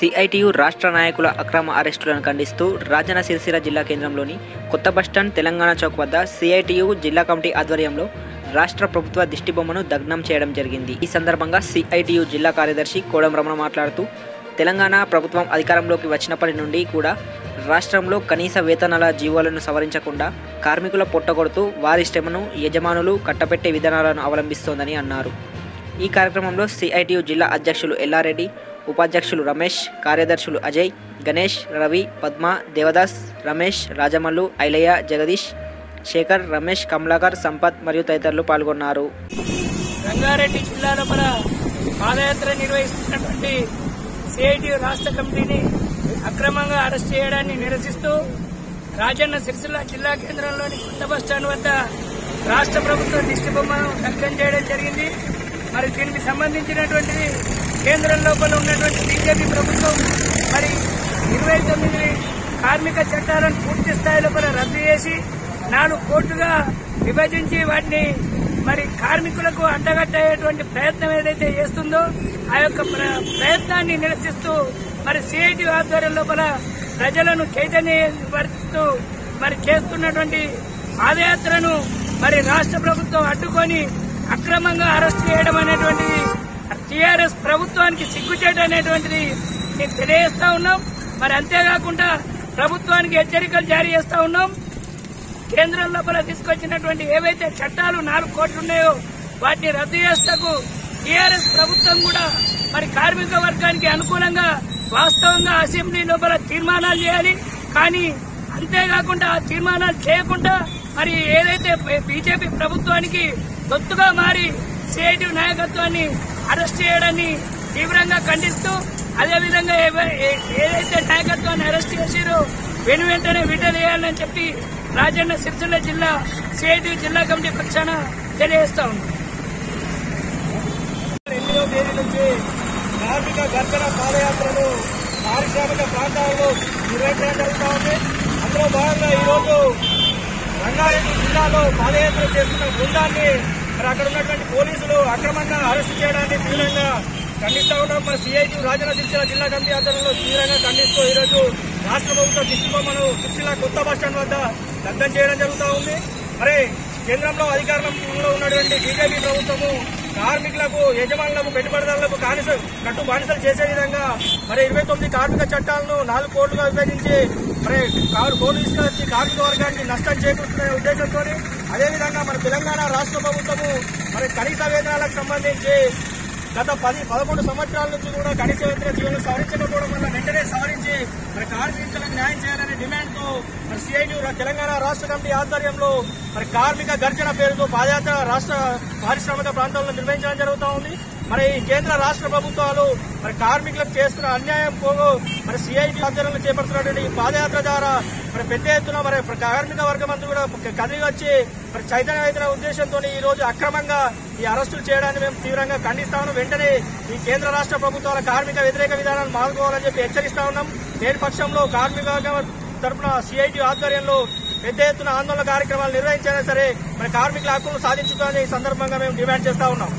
CITU రాష్ట్ర నాయకుల అక్రమ అరెస్టులను ఖండిస్తూ రాజన్న సిరిసిల్ల జిల్లా కేంద్రంలోని కొత్త బస్టాండ్ తెలంగాణ చౌక్ వద్ద సిఐటియు జిల్లా కమిటీ ఆధ్వర్యంలో రాష్ట్ర ప్రభుత్వ దిష్టిబొమ్మను దగ్నం చేయడం జరిగింది. ఈ సందర్భంగా సిఐటియు జిల్లా కార్యదర్శి కోడం రమణ మాట్లాడుతూ తెలంగాణ ప్రభుత్వం అధికారంలోకి వచ్చినప్పటి నుండి కూడా రాష్ట్రంలో కనీస వేతనాల జీవోలను సవరించకుండా కార్మికుల పొట్టగొడుతూ వారి శ్రమను యజమానులు కట్టబెట్టే విధానాలను అవలంబిస్తోందని అన్నారు. ఈ కార్యక్రమంలో సిఐటియు జిల్లా అధ్యక్షులు ఎల్లారెడ్డి ఉపాధ్యక్షులు రమేష్ కార్యదర్శులు అజయ్ గణేష్ రవి పద్మ దేవదాస్ రమేష్ రాజమల్లు ఐలయ్య జగదీష్ శేఖర్ రమేష్ కమలాకర్ సంపత్ మరియు తదితరులు పాల్గొన్నారు. రంగారెడ్డి జిల్లా లోపల పాదయాత్ర నిర్వహిస్తున్నటువంటి సిఐటి రాష్ట్ర కమిటీని అక్రమంగా అరెస్ట్ చేయడాన్ని నిరసిస్తూ రాజన్న సిరిసిల్ల జిల్లా కేంద్రంలోని కొత్త బస్టాండ్ వద్ద రాష్ట్ర ప్రభుత్వ దిష్టి బొమ్మను దగ్ధం చేయడం జరిగింది. మరి దీనికి సంబంధించినటువంటి కేంద్రం లోపల ఉన్నటువంటి బీజేపీ ప్రభుత్వం మరి ఇరవై తొమ్మిది కార్మిక చట్టాలను పూర్తి స్థాయిలో కూడా రద్దు చేసి నాలుగు కోట్లుగా విభజించి వాటిని మరి కార్మికులకు అడ్డగట్టేటువంటి ప్రయత్నం ఏదైతే చేస్తుందో ఆ యొక్క ప్రయత్నాన్ని నిరసిస్తూ మరి సిఐటి ఆధ్వర్యం లోపల ప్రజలను చైతన్యపరుస్తూ మరి చేస్తున్నటువంటి పాదయాత్రను మరి రాష్ట్ర ప్రభుత్వం అడ్డుకొని అక్రమంగా అరెస్ట్ చేయడం అనేటువంటిది టీఆర్ఎస్ ప్రభుత్వానికి సిగ్గుచేటు అనేటువంటిది మేము తెలియజేస్తా ఉన్నాం. మరి అంతేకాకుండా ప్రభుత్వానికి హెచ్చరికలు జారీ చేస్తా ఉన్నాం. కేంద్రం లోపల తీసుకొచ్చినటువంటి ఏవైతే చట్టాలు నాలుగు కోట్లు ఉన్నాయో వాటిని రద్దు చేస్తకు టీఆర్ఎస్ ప్రభుత్వం కూడా మరి కార్మిక వర్గానికి అనుకూలంగా వాస్తవంగా అసెంబ్లీ లోపల తీర్మానాలు చేయాలి. కానీ అంతేకాకుండా ఆ తీర్మానాలు చేయకుండా మరి ఏదైతే బీజేపీ ప్రభుత్వానికి దొత్తుగా మారి సిఐటివ్ నాయకత్వాన్ని అరెస్ట్ చేయడాన్ని తీవ్రంగా ఖండిస్తూ అదేవిధంగా ఏ- ఏదైతే నాయకత్వాన్ని అరెస్ట్ చేసిరో వెను వెంటనే విడుదల చెప్పి రాజన్న సిరిసిల్ల జిల్లా సిఐటి జిల్లా కమిటీ పక్షాన తెలియజేస్తా ఉంది ఎనిమిదవ తేదీ నుంచి కార్మిక గర్జన పాదయాత్రను పారిశ్రామిక ప్రాంతాల్లో నిర్వహించడం జరుగుతూ ఉంది. అందులో భాగంగా ఈరోజు రంగారెడ్డి జిల్లాలో పాదయాత్ర చేస్తున్న బృందాన్ని మరి అక్కడ ఉన్నటువంటి పోలీసులు అక్రమంగా అరెస్టు చేయడాన్ని తీవ్రంగా ఖండిస్తా ఉండడం మా సిఐటి రాజన్న సిరిసిల్ల జిల్లా కమిటీ ఆధ్వర్యంలో తీవ్రంగా ఖండిస్తూ ఈరోజు రాష్ట్ర ప్రభుత్వ దిష్టిబొమ్మను సిరిసిల్ల కొత్త బస్టాండ్ వద్ద దగ్ధం చేయడం జరుగుతూ ఉంది. మరి కేంద్రంలో అధికారంలో ఉన్నటువంటి బీజేపీ ప్రభుత్వము కార్మికులకు యజమానులకు పెట్టుబడిదారులకు కానిస కట్టు బానిసలు చేసే విధంగా మరి ఇరవై తొమ్మిది కార్మిక చట్టాలను నాలుగు కోట్లుగా విభజించి మరి కారు కోట్లు తీసుకొచ్చి కార్మిక వర్గానికి నష్టం చేకూరుతున్న ఉద్దేశంతో అదేవిధంగా మన తెలంగాణ రాష్ట్ర ప్రభుత్వము మరి కనీస వేతనాలకు సంబంధించి గత పది పదకొండు సంవత్సరాల నుంచి కూడా కనీస వేతన జీవనం సవరించకపోవడం వల్ల వెంటనే సవరించి మరి కార్మికులకు న్యాయం చేయాలనే డిమాండ్తో మరి సిఐటి తెలంగాణ రాష్ట్ర కమిటీ ఆధ్వర్యంలో మరి కార్మిక గర్జన పేరుతో పాదయాత్ర రాష్ట్ర పారిశ్రామిక ప్రాంతాల్లో నిర్వహించడం జరుగుతూ ఉంది. మరి ఈ కేంద్ర రాష్ట్ర ప్రభుత్వాలు మరి కార్మికులకు చేస్తున్న అన్యాయం పోగు మరి సిఐటి ఆధ్వర్యంలో చేపడుతున్నటువంటి ఈ పాదయాత్ర ద్వారా మరి పెద్ద ఎత్తున మరి కార్మిక వర్గం అంతా కూడా కదిలి వచ్చి మరి చైతన్యమైన ఉద్దేశంతో ఈ రోజు అక్రమంగా ఈ అరెస్టులు చేయడాన్ని మేము తీవ్రంగా ఖండిస్తాము వెంటనే ఈ కేంద్ర రాష్ట్ర ప్రభుత్వాల కార్మిక వ్యతిరేక విధానాన్ని మానుకోవాలని చెప్పి హెచ్చరిస్తా ఉన్నాం. లేని పక్షంలో కార్మిక వర్గం తరపున సిఐటి ఆధ్వర్యంలో పెద్ద ఎత్తున ఆందోళన కార్యక్రమాలు నిర్వహించినా సరే మరి కార్మికుల హక్కులను సాధించుకోవాలని ఈ సందర్భంగా మేము డిమాండ్ చేస్తా ఉన్నాం.